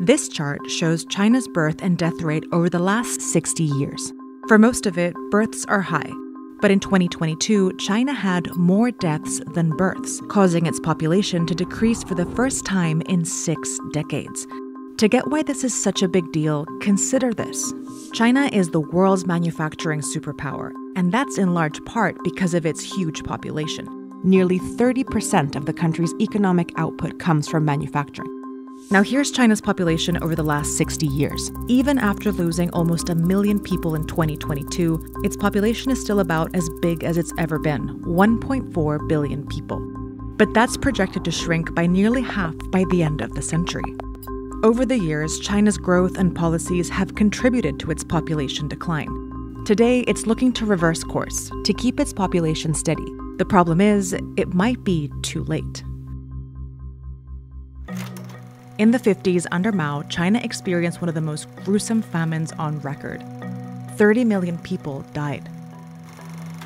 This chart shows China's birth and death rate over the last 60 years. For most of it, births are high. But in 2022, China had more deaths than births, causing its population to decrease for the first time in six decades. To get why this is such a big deal, consider this. China is the world's manufacturing superpower, and that's in large part because of its huge population. Nearly 30% of the country's economic output comes from manufacturing. Now, here's China's population over the last 60 years. Even after losing almost a million people in 2022, its population is still about as big as it's ever been 1.4 billion people. But that's projected to shrink by nearly half by the end of the century. Over the years, China's growth and policies have contributed to its population decline. Today, it's looking to reverse course to keep its population steady. The problem is, it might be too late. In the 50s, under Mao, China experienced one of the most gruesome famines on record. 30 million people died.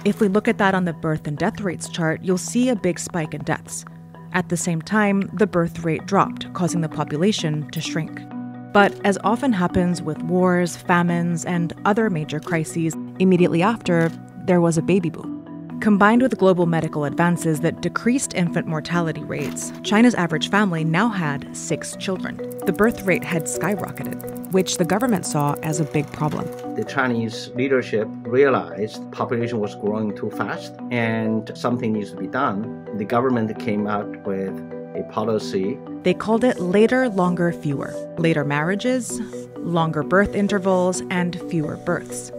If we look at that on the birth and death rates chart, you'll see a big spike in deaths. At the same time, the birth rate dropped, causing the population to shrink. But as often happens with wars, famines, and other major crises, immediately after, there was a baby boom. Combined with global medical advances that decreased infant mortality rates, China's average family now had six children. The birth rate had skyrocketed, which the government saw as a big problem. The Chinese leadership realized population was growing too fast and something needs to be done. The government came out with a policy. They called it later, longer, fewer. Later marriages, longer birth intervals, and fewer births.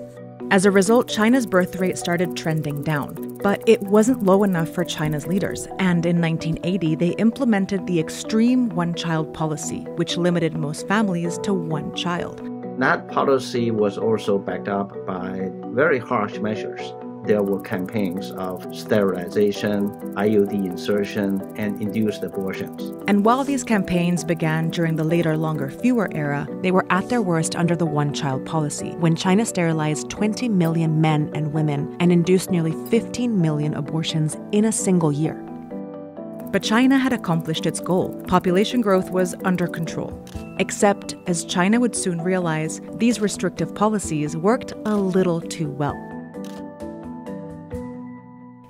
As a result, China's birth rate started trending down. But it wasn't low enough for China's leaders, and in 1980, they implemented the extreme one child policy, which limited most families to one child. That policy was also backed up by very harsh measures there were campaigns of sterilization, IUD insertion, and induced abortions. And while these campaigns began during the later, longer, fewer era, they were at their worst under the one child policy, when China sterilized 20 million men and women and induced nearly 15 million abortions in a single year. But China had accomplished its goal. Population growth was under control. Except, as China would soon realize, these restrictive policies worked a little too well.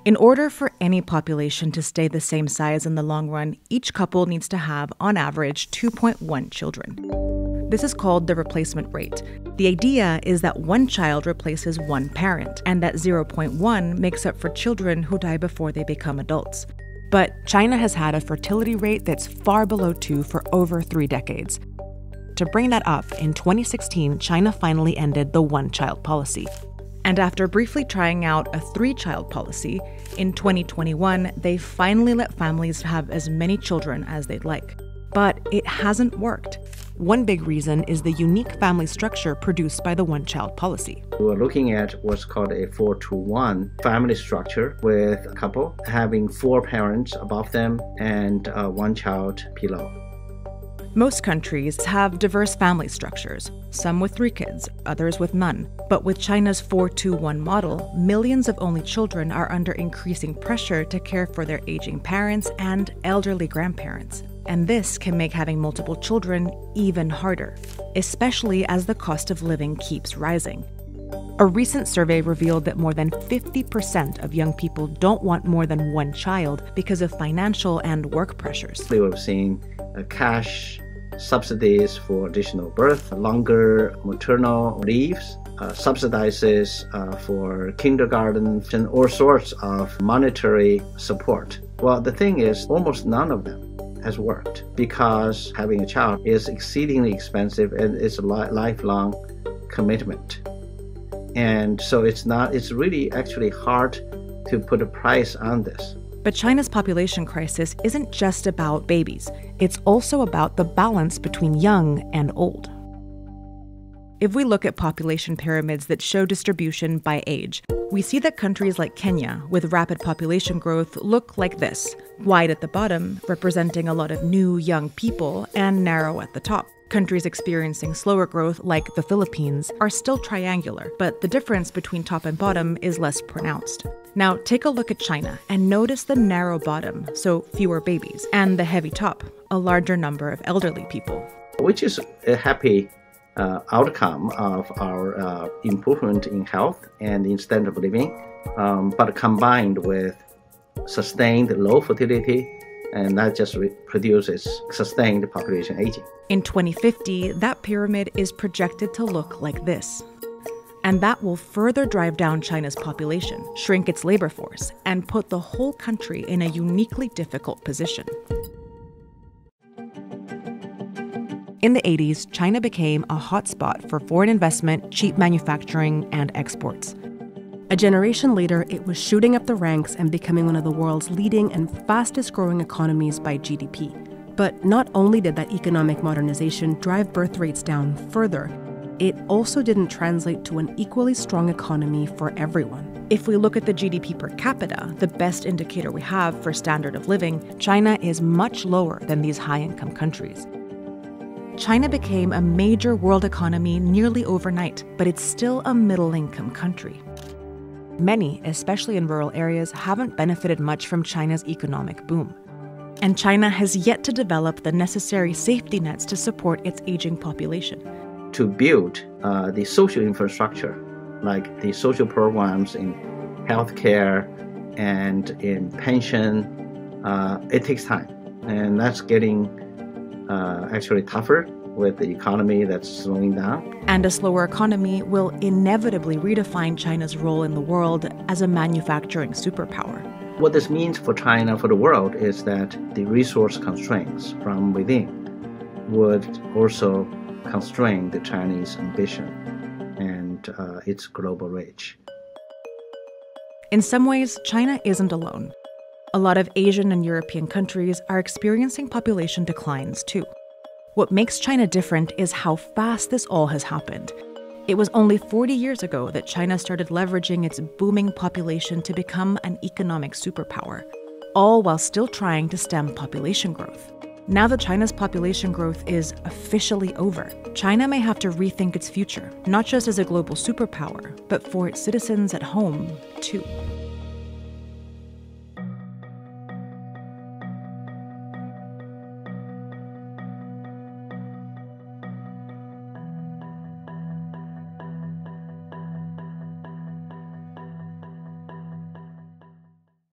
In order for any population to stay the same size in the long run, each couple needs to have, on average, 2.1 children. This is called the replacement rate. The idea is that one child replaces one parent, and that 0.1 makes up for children who die before they become adults. But China has had a fertility rate that's far below 2 for over three decades. To bring that up, in 2016, China finally ended the one child policy. And after briefly trying out a three child policy, in 2021, they finally let families have as many children as they'd like. But it hasn't worked. One big reason is the unique family structure produced by the one child policy. We're looking at what's called a 4 to 1 family structure with a couple having four parents above them and uh, one child below. Most countries have diverse family structures, some with three kids, others with none. But with China's 421 model, millions of only children are under increasing pressure to care for their aging parents and elderly grandparents. And this can make having multiple children even harder, especially as the cost of living keeps rising. A recent survey revealed that more than 50% of young people don't want more than one child because of financial and work pressures. We have seen cash subsidies for additional birth, longer maternal leaves, uh, subsidizes uh, for kindergarten, and all sorts of monetary support. Well, the thing is, almost none of them has worked because having a child is exceedingly expensive and it's a li- lifelong commitment. And so it's not, it's really actually hard to put a price on this. But China's population crisis isn't just about babies, it's also about the balance between young and old. If we look at population pyramids that show distribution by age, we see that countries like Kenya, with rapid population growth, look like this wide at the bottom, representing a lot of new young people, and narrow at the top, Countries experiencing slower growth, like the Philippines, are still triangular, but the difference between top and bottom is less pronounced. Now, take a look at China and notice the narrow bottom, so fewer babies, and the heavy top, a larger number of elderly people. Which is a happy uh, outcome of our uh, improvement in health and in standard of living, um, but combined with sustained low fertility and that just produces sustained population aging. In 2050, that pyramid is projected to look like this. And that will further drive down China's population, shrink its labor force, and put the whole country in a uniquely difficult position. In the 80s, China became a hotspot for foreign investment, cheap manufacturing, and exports. A generation later, it was shooting up the ranks and becoming one of the world's leading and fastest growing economies by GDP. But not only did that economic modernization drive birth rates down further, it also didn't translate to an equally strong economy for everyone. If we look at the GDP per capita, the best indicator we have for standard of living, China is much lower than these high income countries. China became a major world economy nearly overnight, but it's still a middle income country. Many, especially in rural areas, haven't benefited much from China's economic boom. And China has yet to develop the necessary safety nets to support its aging population. To build uh, the social infrastructure, like the social programs in healthcare and in pension, uh, it takes time. And that's getting uh, actually tougher with the economy that's slowing down. And a slower economy will inevitably redefine China's role in the world as a manufacturing superpower. What this means for China, for the world, is that the resource constraints from within would also constrain the Chinese ambition and uh, its global reach. In some ways, China isn't alone. A lot of Asian and European countries are experiencing population declines too. What makes China different is how fast this all has happened. It was only 40 years ago that China started leveraging its booming population to become an economic superpower, all while still trying to stem population growth. Now that China's population growth is officially over, China may have to rethink its future, not just as a global superpower, but for its citizens at home, too.